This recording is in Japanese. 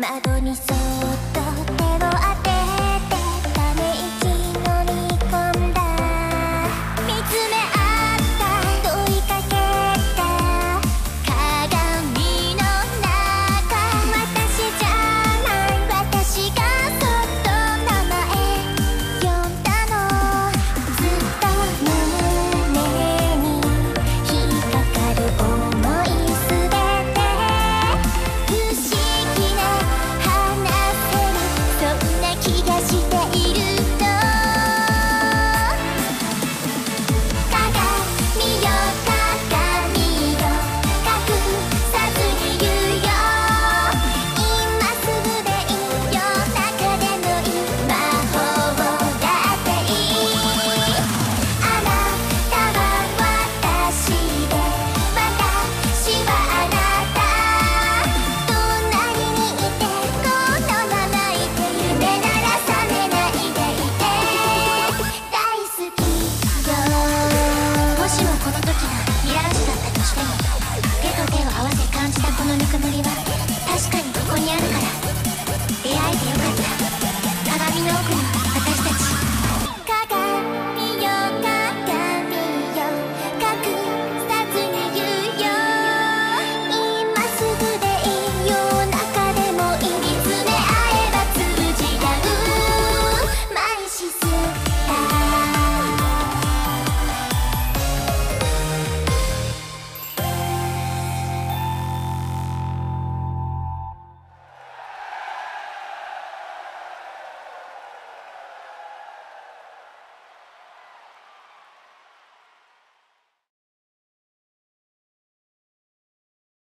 窓に沿